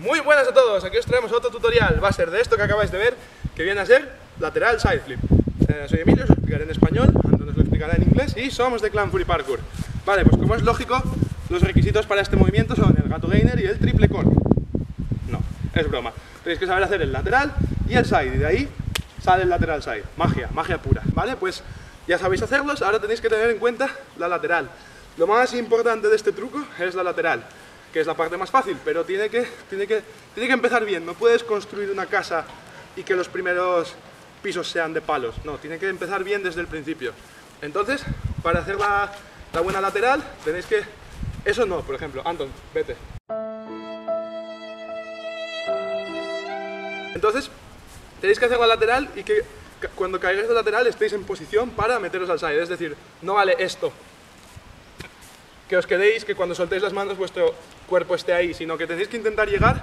Muy buenas a todos, aquí os traemos otro tutorial, va a ser de esto que acabáis de ver, que viene a ser lateral side flip. Eh, soy Emilio, os explicaré en español, Anton os lo explicará en inglés y somos de Clan Fury Parkour. Vale, pues como es lógico, los requisitos para este movimiento son el gato gainer y el triple cork. No, es broma. Tenéis que saber hacer el lateral y el side, y de ahí sale el lateral side. Magia, magia pura, ¿vale? Pues ya sabéis hacerlos, ahora tenéis que tener en cuenta la lateral. Lo más importante de este truco es la lateral que es la parte más fácil, pero tiene que, tiene, que, tiene que empezar bien. No puedes construir una casa y que los primeros pisos sean de palos. No, tiene que empezar bien desde el principio. Entonces, para hacer la, la buena lateral, tenéis que... Eso no, por ejemplo. Anton, vete. Entonces, tenéis que hacer la lateral y que cuando caigáis de lateral estéis en posición para meteros al side. Es decir, no vale esto. Que os quedéis, que cuando soltéis las manos vuestro cuerpo esté ahí, sino que tenéis que intentar llegar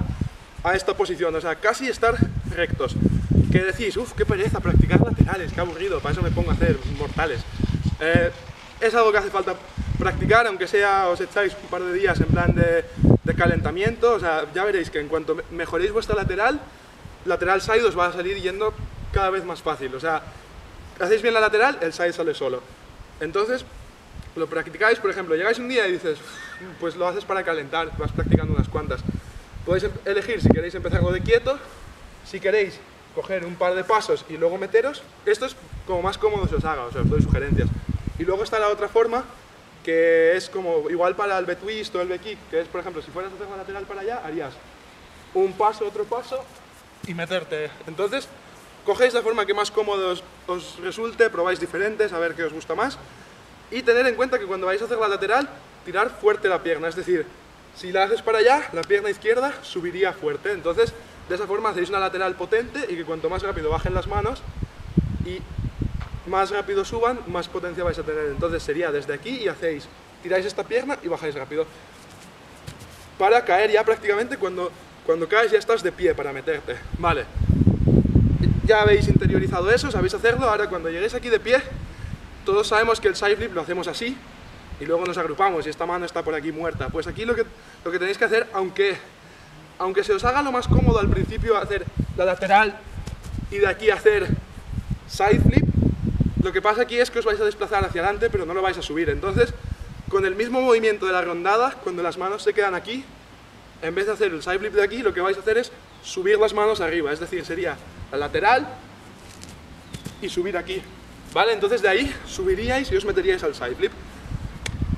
a esta posición, o sea, casi estar rectos. Que decís, uff, qué pereza, practicar laterales, qué aburrido, para eso me pongo a hacer mortales. Eh, es algo que hace falta practicar, aunque sea os echáis un par de días en plan de, de calentamiento, o sea, ya veréis que en cuanto mejoréis vuestra lateral, lateral side os va a salir yendo cada vez más fácil, o sea, hacéis bien la lateral, el side sale solo. Entonces, lo practicáis, por ejemplo, llegáis un día y dices, pues lo haces para calentar, vas practicando unas cuantas. Podéis em-, elegir si queréis empezarlo de quieto, si queréis coger un par de pasos y luego meteros. Esto es como más cómodo se os haga, o sea, os doy sugerencias. Y luego está la otra forma, que es como igual para el betwist o el B-kick, que es, por ejemplo, si fueras a hacer la lateral para allá, harías un paso, otro paso y meterte. Entonces, cogéis la forma que más cómodo os, os resulte, probáis diferentes, a ver qué os gusta más. Y tener en cuenta que cuando vais a hacer la lateral, tirar fuerte la pierna, es decir, si la haces para allá, la pierna izquierda subiría fuerte. Entonces, de esa forma hacéis una lateral potente y que cuanto más rápido bajen las manos y más rápido suban, más potencia vais a tener. Entonces sería desde aquí y hacéis, tiráis esta pierna y bajáis rápido. Para caer ya prácticamente cuando, cuando caes ya estás de pie para meterte. Vale. Ya habéis interiorizado eso, sabéis hacerlo. Ahora cuando lleguéis aquí de pie, todos sabemos que el side flip lo hacemos así y luego nos agrupamos y esta mano está por aquí muerta. Pues aquí lo que, lo que tenéis que hacer, aunque, aunque se os haga lo más cómodo al principio hacer la lateral y de aquí hacer side flip, lo que pasa aquí es que os vais a desplazar hacia adelante pero no lo vais a subir. Entonces, con el mismo movimiento de la rondada, cuando las manos se quedan aquí, en vez de hacer el side flip de aquí, lo que vais a hacer es subir las manos arriba. Es decir, sería la lateral y subir aquí. ¿Vale? Entonces de ahí subiríais y os meteríais al side flip.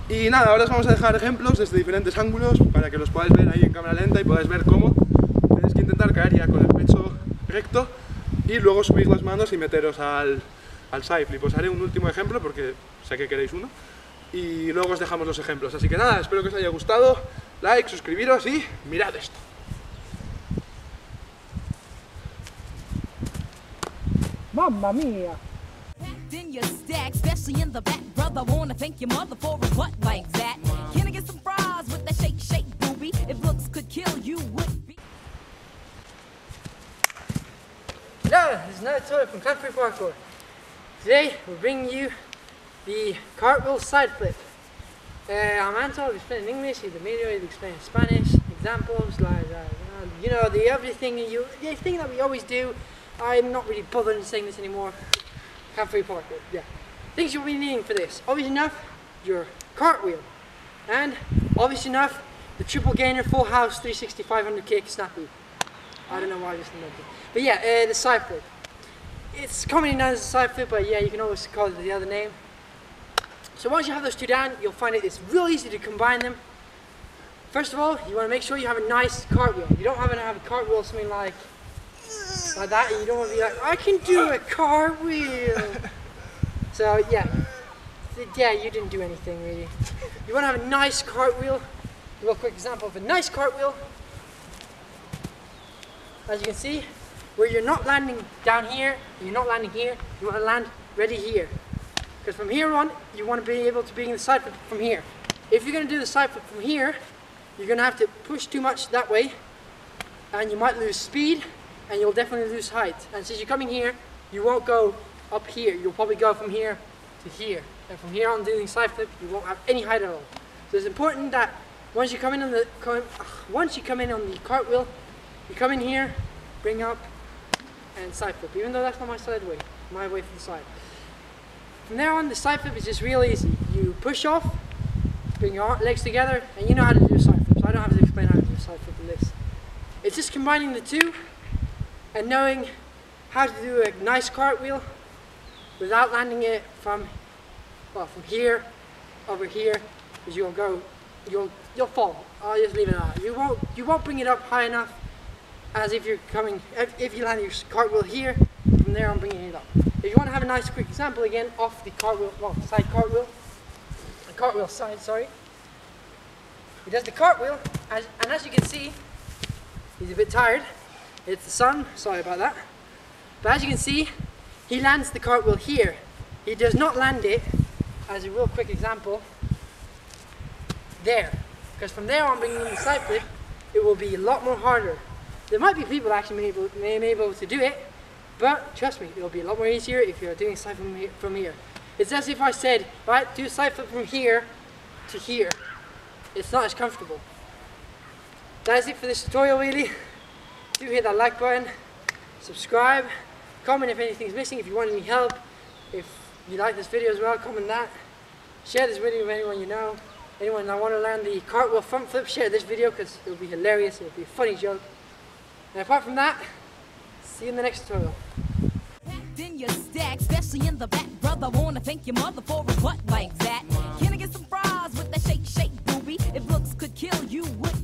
Y nada, ahora os vamos a dejar ejemplos desde diferentes ángulos para que los podáis ver ahí en cámara lenta y podáis ver cómo tenéis que intentar caer ya con el pecho recto y luego subir las manos y meteros al, al side flip. Os haré un último ejemplo porque sé que queréis uno y luego os dejamos los ejemplos. Así que nada, espero que os haya gustado, like, suscribiros y mirad esto. Mamma mia! In your stack, especially in the back, brother. Wanna thank your mother for a butt like that. Can I get some fries with that shake, shake, booby? If looks could kill, you would be. Hello, this is another toy from Country Parkour. Today we're bringing you the cartwheel side flip. Uh, I'm Anton, I'll explain in English, he's Emilio, he'll explain in Spanish, examples, like, uh, you know, the everything you, the thing that we always do. I'm not really bothering saying this anymore. Cafe Parkour, yeah. Things you'll be needing for this. Obvious enough, your cartwheel. And obvious enough, the triple gainer full house 360 500 kick snappy. I don't know why I just remembered. But yeah, uh, the side flip. It's commonly known as a side flip, but yeah, you can always call it the other name. So once you have those two down, you'll find it it's real easy to combine them. First of all, you want to make sure you have a nice cartwheel. You don't have to have a cartwheel something like like that, and you don't want to be like, I can do a cartwheel. so yeah, yeah, you didn't do anything really. You want to have a nice cartwheel. Real quick example of a nice cartwheel. As you can see, where you're not landing down here, you're not landing here, you want to land ready here. Because from here on, you want to be able to be in the side flip from here. If you're going to do the side flip from here, you're going to have to push too much that way, and you might lose speed, and you'll definitely lose height. And since you're coming here, you won't go up here. You'll probably go from here to here. And from here on doing side flip, you won't have any height at all. So it's important that once you come in on the once you come in on the cartwheel, You come in here, bring up, and side flip, even though that's not my side way, my way from the side. From there on, the side flip is just real easy. You push off, bring your legs together, and you know how to do a side flip, so I don't have to explain how to do a side flip in this. It's just combining the two and knowing how to do a nice cartwheel without landing it from, well, from here over here, because you'll go, you'll, you'll fall. I'll just leave it that. You won't, you won't bring it up high enough as if you're coming, if, if you land your cartwheel here, from there I'm bringing it up. If you want to have a nice quick example again off the cartwheel, well, side cartwheel, the cartwheel side, sorry. He does the cartwheel, as, and as you can see, he's a bit tired. It's the sun, sorry about that. But as you can see, he lands the cartwheel here. He does not land it, as a real quick example, there. Because from there on, bringing in the side flip, it will be a lot more harder. There might be people actually able, may be able to do it, but trust me, it'll be a lot more easier if you're doing side flip from here. It's as if I said, right, do side flip from here to here. It's not as comfortable. That is it for this tutorial really. Do hit that like button, subscribe, comment if anything's missing, if you want any help, if you like this video as well, comment that. Share this video with anyone you know. Anyone that want to learn the cartwheel front flip, share this video because it'll be hilarious, it'll be a funny joke. And apart from that, see you in the next tutorial. In your stack, especially in the back, brother. Wanna thank your mother for a butt like that. Can I get some fries with that shake, shake, booby? If looks could kill you, would